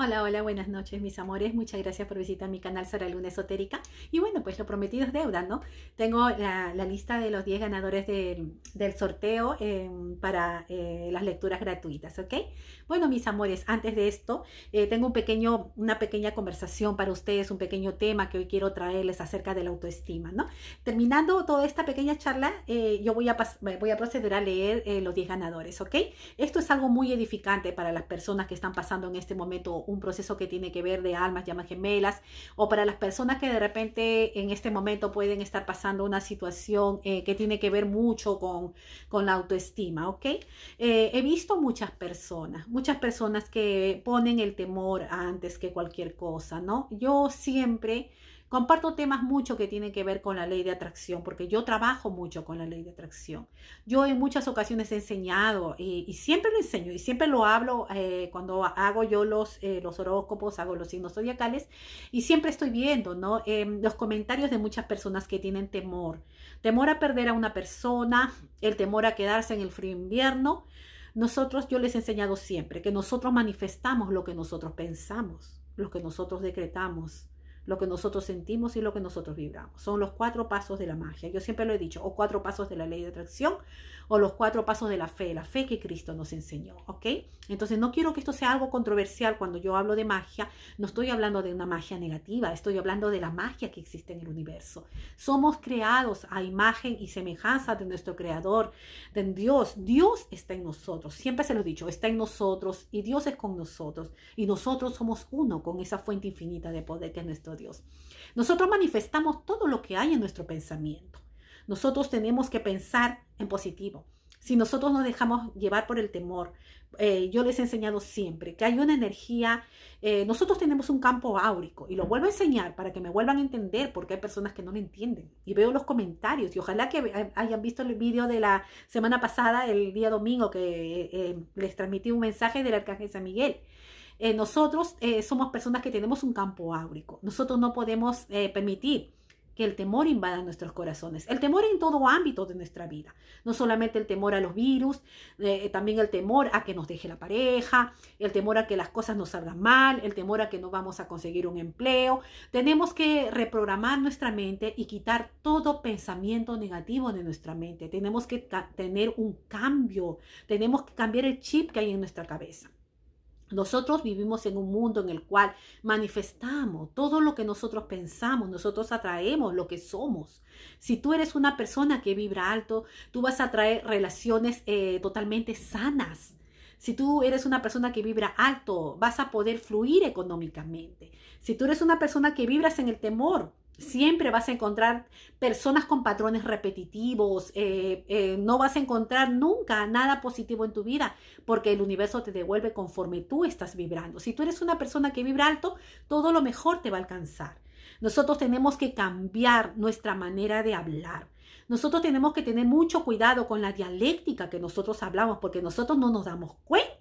Hola, hola, buenas noches mis amores. Muchas gracias por visitar mi canal Sara Luna Esotérica. Y bueno, pues lo prometido es deuda, ¿no? Tengo la, lista de los 10 ganadores del sorteo em, para eh, las lecturas gratuitas, ¿ok? Bueno, mis amores, antes de esto, eh, tengo un pequeño, una pequeña conversación para ustedes, un pequeño tema que hoy quiero traerles acerca de la autoestima, ¿no? Terminando toda esta pequeña charla, eh, yo voy a, voy a proceder a leer los 10 ganadores, ¿ok? Esto es algo muy edificante para las personas que están pasando en este momento un proceso que tiene que ver de almas, llamas gemelas, o para las personas que de repente en este momento pueden estar pasando una situación eh, que tiene que ver mucho con, con la autoestima, ¿ok? Eh, he visto muchas personas, muchas personas que ponen el temor antes que cualquier cosa, ¿no? Yo siempre Comparto temas mucho que tienen que ver con la ley de atracción, porque yo trabajo mucho con la ley de atracción. Yo en muchas ocasiones he enseñado y, siempre lo enseño y siempre lo hablo eh, cuando hago yo los, eh, los horóscopos, hago los signos zodiacales y siempre estoy viendo ¿no? Em, los comentarios de muchas personas que tienen temor. Temor a perder a una persona, el temor a quedarse en el frío invierno. Nosotros, yo les he enseñado siempre que nosotros manifestamos lo que nosotros pensamos, lo que nosotros decretamos lo que nosotros sentimos y lo que nosotros vibramos. Son los cuatro pasos de la magia. Yo siempre lo he dicho, o cuatro pasos de la ley de atracción, o los cuatro pasos de la fe, la fe que Cristo nos enseñó, ¿ok? Entonces no quiero que esto sea algo controversial cuando yo hablo de magia, no estoy hablando de una magia negativa, estoy hablando de la magia que existe en el universo. Somos creados a imagen y semejanza de nuestro creador, de Dios. Dios está en nosotros, siempre se lo he dicho, está en nosotros y Dios es con nosotros y nosotros somos uno con esa fuente infinita de poder que es nuestro Dios. Nosotros manifestamos todo lo que hay en nuestro pensamiento. Nosotros tenemos que pensar en positivo. Si nosotros nos dejamos llevar por el temor, eh, yo les he enseñado siempre que hay una energía, eh, nosotros tenemos un campo áurico y lo vuelvo a enseñar para que me vuelvan a entender porque hay personas que no lo entienden. Y veo los comentarios y ojalá que hayan visto el vídeo de la semana pasada, el día domingo, que eh, les transmití un mensaje del Arcángel San Miguel. Nosotros somos personas que tenemos un campo áurico. Nosotros no podemos permitir que el temor invada nuestros corazones. El temor en todo ámbito de nuestra vida. No solamente el temor a los virus, eh, también el temor a que nos deje la pareja, el temor a que las cosas nos salgan mal, el temor a que no vamos a conseguir un empleo. Tenemos que reprogramar nuestra mente y quitar todo pensamiento negativo de nuestra mente. Tenemos que tener un cambio. Tenemos que cambiar el chip que hay en nuestra cabeza. Nosotros vivimos en un mundo en el cual manifestamos todo lo que nosotros pensamos, nosotros atraemos lo que somos. Si tú eres una persona que vibra alto, tú vas a atraer relaciones eh, totalmente sanas. Si tú eres una persona que vibra alto, vas a poder fluir económicamente. Si tú eres una persona que vibras en el temor, Siempre vas a encontrar personas con patrones repetitivos, eh, eh, no vas a encontrar nunca nada positivo en tu vida porque el universo te devuelve conforme tú estás vibrando. Si tú eres una persona que vibra alto, todo lo mejor te va a alcanzar. Nosotros tenemos que cambiar nuestra manera de hablar. Nosotros tenemos que tener mucho cuidado con la dialéctica que nosotros hablamos porque nosotros no nos damos cuenta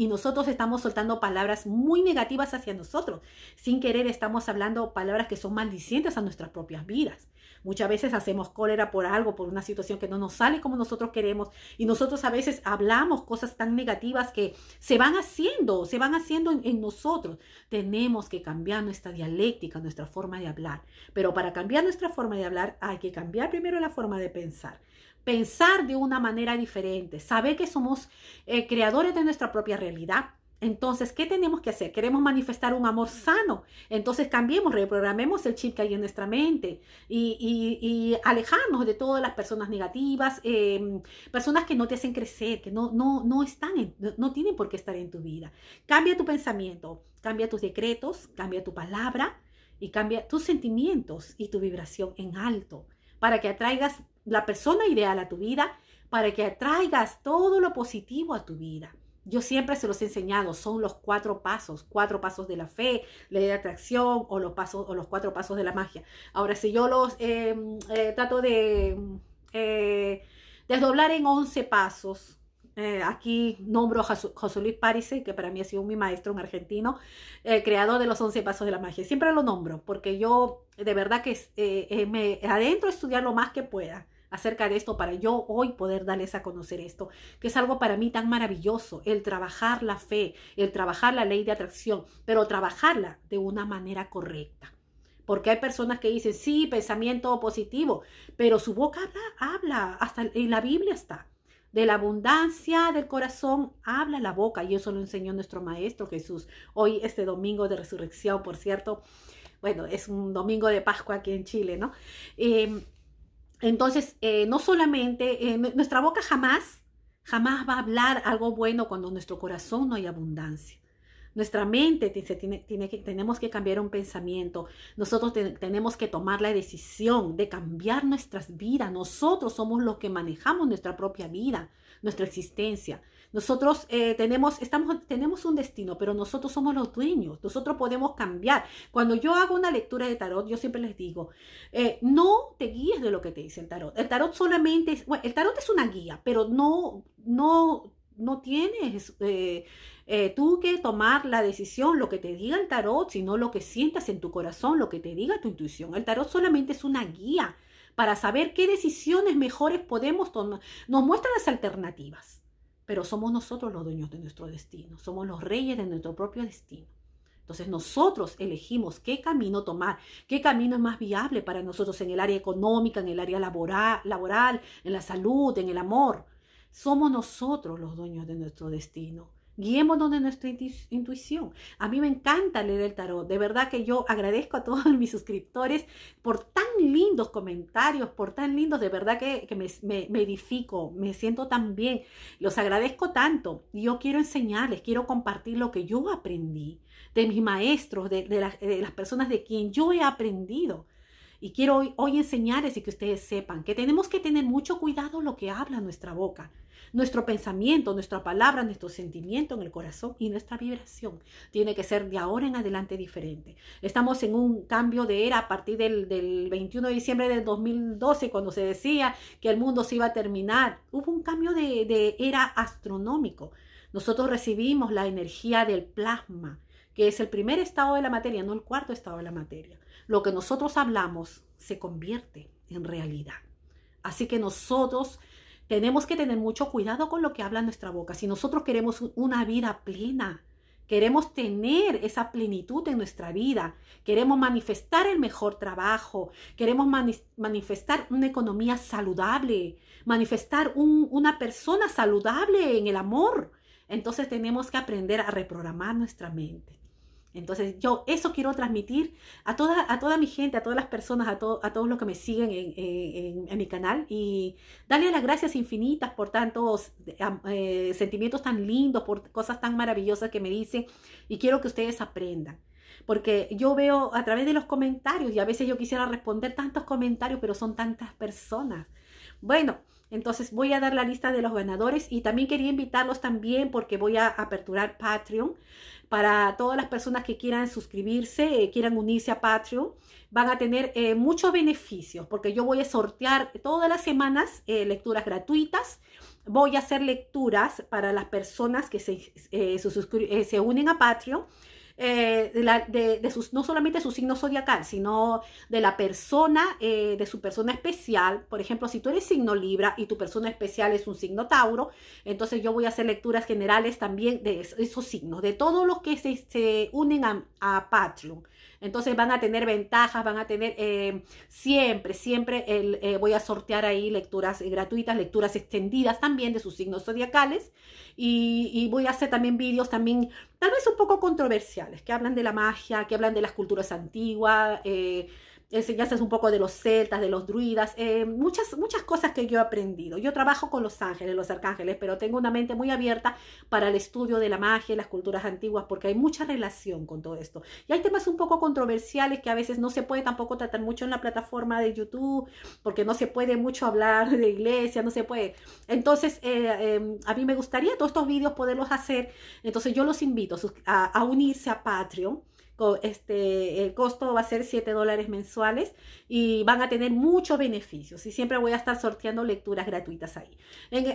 y nosotros estamos soltando palabras muy negativas hacia nosotros. Sin querer estamos hablando palabras que son maldicientes a nuestras propias vidas. Muchas veces hacemos cólera por algo, por una situación que no nos sale como nosotros queremos y nosotros a veces hablamos cosas tan negativas que se van haciendo, se van haciendo en, en nosotros. Tenemos que cambiar nuestra dialéctica, nuestra forma de hablar. Pero para cambiar nuestra forma de hablar hay que cambiar primero la forma de pensar pensar de una manera diferente, saber que somos eh, creadores de nuestra propia realidad. Entonces, ¿qué tenemos que hacer? Queremos manifestar un amor sano. Entonces, cambiemos, reprogramemos el chip que hay en nuestra mente y, alejarnos de todas las personas negativas, em, personas que no te hacen crecer, que no, no, no están, no tienen por qué estar en tu vida. Cambia tu pensamiento, cambia tus decretos, cambia tu palabra y cambia tus sentimientos y tu vibración en alto para que atraigas la persona ideal a tu vida, para que atraigas todo lo positivo a tu vida. Yo siempre se los he enseñado, son los cuatro pasos, cuatro pasos de la fe, ley de atracción o los, pasos, o los cuatro pasos de la magia. Ahora, si yo los em, eh, trato de eh, desdoblar en once pasos, eh, aquí nombro a José Luis Parise, que para mí ha sido mi maestro, un argentino, creador de los once pasos de la magia. Siempre lo nombro porque yo de verdad que me adentro a estudiar lo más que pueda acerca de esto para yo hoy poder darles a conocer esto, que es algo para mí tan maravilloso, el trabajar la fe, el trabajar la ley de atracción, pero trabajarla de una manera correcta. Porque hay personas que dicen, sí, pensamiento positivo, pero su boca habla, habla, hasta en la Biblia está. De la abundancia del corazón habla la boca, y eso lo enseñó nuestro Maestro Jesús. Hoy, este domingo de resurrección, por cierto, bueno, es un domingo de Pascua aquí en Chile, ¿no? Em, entonces, eh, no solamente, eh, nuestra boca jamás, jamás va a hablar algo bueno cuando en nuestro corazón no hay abundancia. Nuestra mente tiene, que, tenemos que cambiar un pensamiento. Nosotros tenemos que tomar la decisión de cambiar nuestras vidas. Nosotros somos los que manejamos nuestra propia vida, nuestra existencia. Nosotros eh, tenemos, estamos, tenemos un destino, pero nosotros somos los dueños. Nosotros podemos cambiar. Cuando yo hago una lectura de tarot, yo siempre les digo, eh, no te guíes de lo que te dice el tarot. El tarot solamente es, el tarot es una guía, pero no, no, no tienes eh, tú que tomar la decisión, lo que te diga el tarot, sino lo que sientas en tu corazón, lo que te diga tu intuición. El tarot solamente es una guía para saber qué decisiones mejores podemos tomar. Nos muestra las alternativas pero somos nosotros los dueños de nuestro destino, somos los reyes de nuestro propio destino. Entonces nosotros elegimos qué camino tomar, qué camino es más viable para nosotros en el área económica, en el área laboral en la salud, en el amor. Somos nosotros los dueños de nuestro destino. Guiémonos de nuestra intuición. A mí me encanta leer el tarot. De verdad que yo agradezco a todos mis suscriptores por tan lindos comentarios, por tan lindos. De verdad que, me, edifico, me siento tan bien. Los agradezco tanto. Yo quiero enseñarles, quiero compartir lo que yo aprendí de mis maestros, de, las personas de quien yo he aprendido. Y quiero hoy, enseñarles y que ustedes sepan que tenemos que tener mucho cuidado lo que habla nuestra boca nuestro pensamiento, nuestra palabra, nuestro sentimiento en el corazón y nuestra vibración tiene que ser de ahora en adelante diferente. Estamos en un cambio de era a partir del, 21 de diciembre del 2012, cuando se decía que el mundo se iba a terminar. Hubo un cambio de era astronómico. Nosotros recibimos la energía del plasma, que es el primer estado de la materia, no el cuarto estado de la materia. Lo que nosotros hablamos se convierte en realidad. Así que nosotros tenemos que tener mucho cuidado con lo que habla nuestra boca. Si nosotros queremos una vida plena, queremos tener esa plenitud en nuestra vida, queremos manifestar el mejor trabajo, queremos manifestar una economía saludable, manifestar una persona saludable en el amor, entonces tenemos que aprender a reprogramar nuestra mente. Entonces yo eso quiero transmitir a toda, a toda mi gente, a todas las personas, a, a todos los que me siguen en, mi canal y darle las gracias infinitas por tantos eh, sentimientos tan lindos, por cosas tan maravillosas que me dicen y quiero que ustedes aprendan. Porque yo veo a través de los comentarios y a veces yo quisiera responder tantos comentarios, pero son tantas personas. Bueno, entonces voy a dar la lista de los ganadores y también quería invitarlos también porque voy a aperturar Patreon para todas las personas que quieran suscribirse, eh, quieran unirse a Patreon, van a tener eh, muchos beneficios, porque yo voy a sortear todas las semanas eh, lecturas gratuitas. Voy a hacer lecturas para las personas que se, se unen a Patreon eh, de, sus, no solamente su signo zodiacal, sino de la persona, eh, de su persona especial. Por ejemplo, si tú eres signo Libra y tu persona especial es un signo Tauro, entonces yo voy a hacer lecturas generales también de esos, signos, de todos los que se, unen a, Patreon. Entonces van a tener ventajas, van a tener eh, siempre, siempre voy a sortear ahí lecturas gratuitas, lecturas extendidas también de sus signos zodiacales. Y, voy a hacer también vídeos también tal vez un poco controversiales, que hablan de la magia, que hablan de las culturas antiguas, eh, enseñanzas un poco de los celtas, de los druidas, eh, muchas, muchas cosas que yo he aprendido. Yo trabajo con los ángeles, los arcángeles, pero tengo una mente muy abierta para el estudio de la magia y las culturas antiguas, porque hay mucha relación con todo esto. Y hay temas un poco controversiales que a veces no se puede tampoco tratar mucho en la plataforma de YouTube, porque no se puede mucho hablar de iglesia, no se puede. Entonces, eh, em, a mí me gustaría todos estos vídeos poderlos hacer. Entonces, yo los invito a, a unirse a Patreon Este, el costo va a ser 7 dólares mensuales y van a tener muchos beneficios. Y siempre voy a estar sorteando lecturas gratuitas ahí.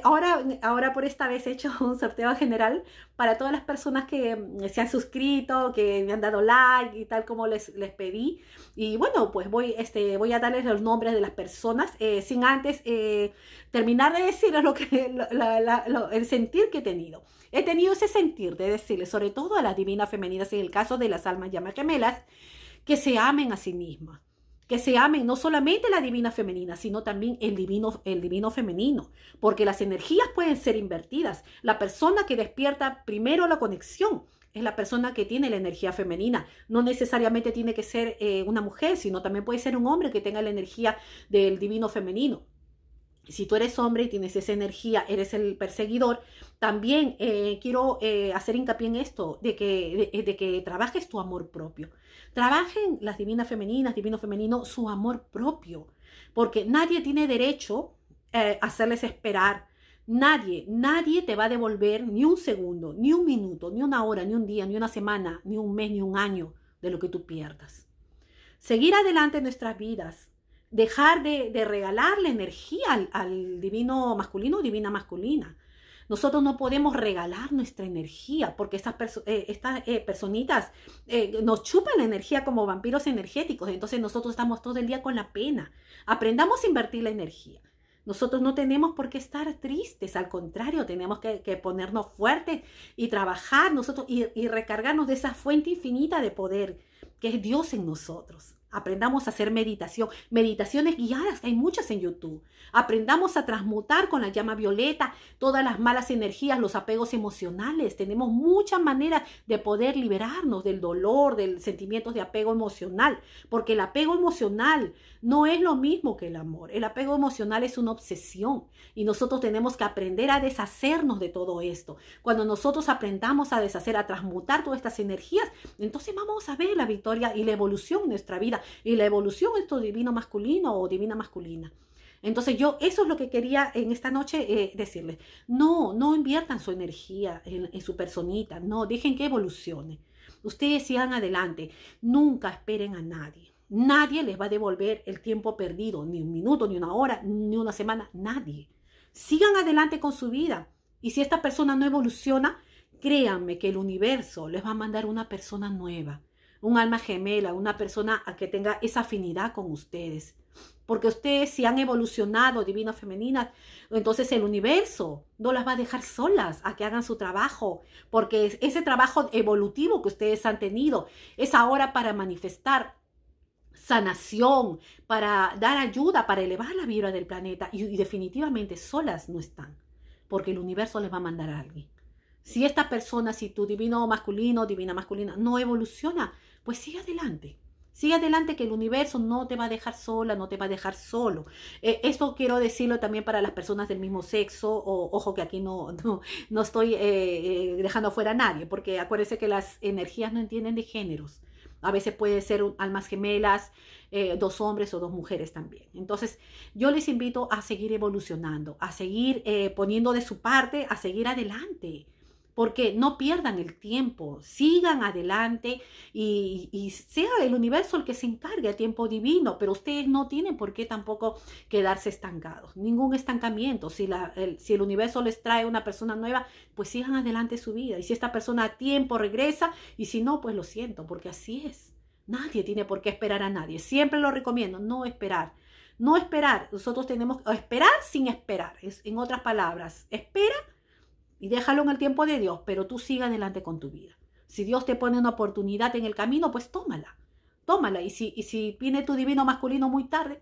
ahora, ahora por esta vez he hecho un sorteo general para todas las personas que mm, se han suscrito, que me han dado like y tal como les, les pedí. Y bueno, pues voy, este, voy a darles los nombres de las personas eh, sin antes eh, terminar de decirles lo que, el sentir que he tenido. He tenido ese sentir de decirles, sobre todo a las divinas femeninas, en el caso de las almas llamas gemelas, que se amen a sí mismas que se amen no solamente la divina femenina, sino también el divino, el divino femenino, porque las energías pueden ser invertidas. La persona que despierta primero la conexión es la persona que tiene la energía femenina. No necesariamente tiene que ser eh, una mujer, sino también puede ser un hombre que tenga la energía del divino femenino. Si tú eres hombre y tienes esa energía, eres el perseguidor, también eh, quiero eh, hacer hincapié en esto, de que, de que trabajes tu amor propio. Trabajen las divinas femeninas, divino femenino, su amor propio, porque nadie tiene derecho eh, a hacerles esperar. Nadie, nadie te va a devolver ni un segundo, ni un minuto, ni una hora, ni un día, ni una semana, ni un mes, ni un año de lo que tú pierdas. Seguir adelante en nuestras vidas, dejar de, de regalarle energía al, al divino masculino o divina masculina nosotros no podemos regalar nuestra energía porque estas, eh, estas eh, personitas eh, nos chupan la energía como vampiros energéticos. Entonces nosotros estamos todo el día con la pena. Aprendamos a invertir la energía. Nosotros no tenemos por qué estar tristes, al contrario, tenemos que, ponernos fuertes y trabajar nosotros y, y recargarnos de esa fuente infinita de poder que es Dios en nosotros. Aprendamos a hacer meditación, meditaciones guiadas, hay muchas en YouTube. Aprendamos a transmutar con la llama violeta todas las malas energías, los apegos emocionales. Tenemos muchas maneras de poder liberarnos del dolor, del sentimiento de apego emocional, porque el apego emocional no es lo mismo que el amor. El apego emocional es una obsesión y nosotros tenemos que aprender a deshacernos de todo esto. Cuando nosotros aprendamos a deshacer, a transmutar todas estas energías, entonces vamos a ver la victoria y la evolución en nuestra vida y la evolución esto divino masculino o divina masculina. Entonces yo eso es lo que quería en esta noche eh, decirles. No, no inviertan su energía en, en, su personita, no, dejen que evolucione. Ustedes sigan adelante, nunca esperen a nadie. Nadie les va a devolver el tiempo perdido, ni un minuto, ni una hora, ni una semana, nadie. Sigan adelante con su vida. Y si esta persona no evoluciona, créanme que el universo les va a mandar una persona nueva un alma gemela, una persona a que tenga esa afinidad con ustedes. Porque ustedes si han evolucionado divina femenina, entonces el universo no las va a dejar solas a que hagan su trabajo, porque ese trabajo evolutivo que ustedes han tenido es ahora para manifestar sanación, para dar ayuda, para elevar la vibra del planeta y, y definitivamente solas no están, porque el universo les va a mandar a alguien. Si esta persona, si tu divino masculino, divina masculina, no evoluciona, pues sigue adelante. Sigue adelante que el universo no te va a dejar sola, no te va a dejar solo. Eh, esto quiero decirlo también para las personas del mismo sexo, o ojo que aquí no, no, estoy eh, eh, dejando fuera a nadie, porque acuérdense que las energías no entienden de géneros. A veces puede ser almas gemelas, dos hombres o dos mujeres también. Entonces, yo les invito a seguir evolucionando, a seguir poniendo de su parte, a seguir adelante porque no pierdan el tiempo, sigan adelante y, sea el universo el que se encargue a tiempo divino, pero ustedes no tienen por qué tampoco quedarse estancados, ningún estancamiento. Si, el, si el universo les trae una persona nueva, pues sigan adelante su vida. Y si esta persona a tiempo regresa, y si no, pues lo siento, porque así es. Nadie tiene por qué esperar a nadie. Siempre lo recomiendo, no esperar. No esperar. Nosotros tenemos que esperar sin esperar. Es, en otras palabras, espera y déjalo en el tiempo de Dios, pero tú siga adelante con tu vida. Si Dios te pone una oportunidad en el camino, pues tómala, tómala. Y si, y si viene tu divino masculino muy tarde,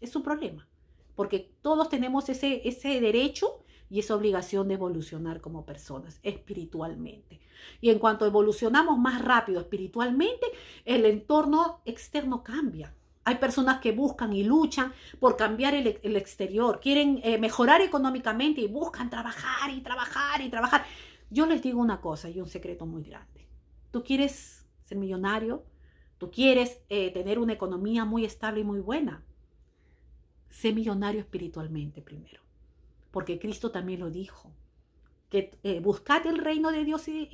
es su problema, porque todos tenemos ese, ese derecho y esa obligación de evolucionar como personas espiritualmente. Y en cuanto evolucionamos más rápido espiritualmente, el entorno externo cambia. Hay personas que buscan y luchan por cambiar el, exterior, quieren eh, mejorar económicamente y buscan trabajar y trabajar y trabajar. Yo les digo una cosa y un secreto muy grande. Tú quieres ser millonario, tú quieres eh, tener una economía muy estable y muy buena. Sé millonario espiritualmente primero, porque Cristo también lo dijo, que eh, buscad el reino de Dios y,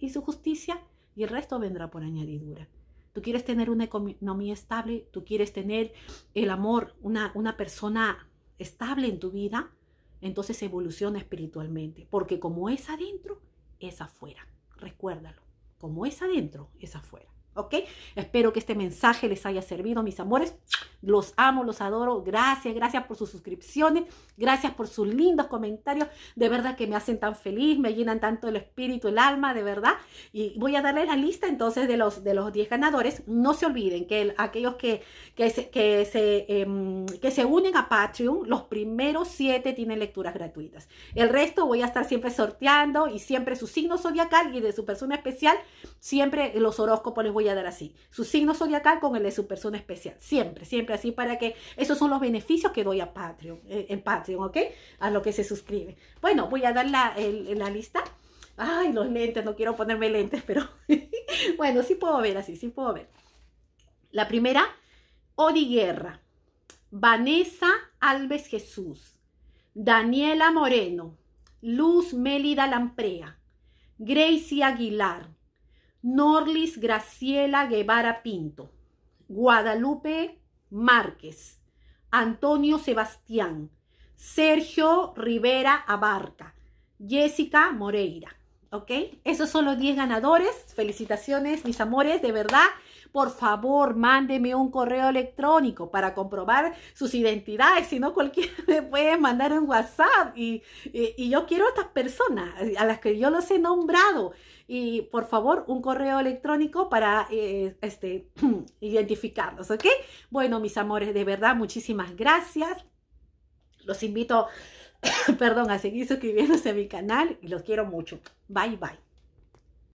y su justicia y el resto vendrá por añadidura. Tú quieres tener una economía estable, tú quieres tener el amor, una, una persona estable en tu vida, entonces evoluciona espiritualmente, porque como es adentro, es afuera. Recuérdalo, como es adentro, es afuera. ¿Ok? Espero que este mensaje les haya servido, mis amores. Los amo, los adoro. Gracias, gracias por sus suscripciones. Gracias por sus lindos comentarios. De verdad que me hacen tan feliz, me llenan tanto el espíritu, el alma, de verdad. Y voy a darle la lista entonces de los, de los 10 ganadores. No se olviden que aquellos que, que, se, que, se, em, que se unen a Patreon, los primeros 7 tienen lecturas gratuitas. El resto voy a estar siempre sorteando y siempre su signo zodiacal y de su persona especial, siempre los horóscopos les voy a dar así. Su signo zodiacal con el de su persona especial. Siempre, siempre así para que esos son los beneficios que doy a Patreon, eh, en Patreon, ¿ok? A lo que se suscribe. Bueno, voy a dar la, la lista. Ay, los lentes, no quiero ponerme lentes, pero bueno, sí puedo ver así, sí puedo ver. La primera, Odi Guerra, Vanessa Alves Jesús, Daniela Moreno, Luz Mélida Lamprea, Gracie Aguilar, Norlis Graciela Guevara Pinto, Guadalupe Márquez, Antonio Sebastián, Sergio Rivera Abarca, Jessica Moreira. ¿Ok? Esos son los 10 ganadores. Felicitaciones, mis amores, de verdad. Por favor, mándeme un correo electrónico para comprobar sus identidades. Si no, cualquiera me puede mandar un WhatsApp. Y, y yo quiero a estas personas a las que yo los he nombrado y por favor un correo electrónico para eh, este, identificarlos, ¿ok? Bueno, mis amores, de verdad, muchísimas gracias. Los invito, perdón, a seguir suscribiéndose a mi canal y los quiero mucho. Bye, bye.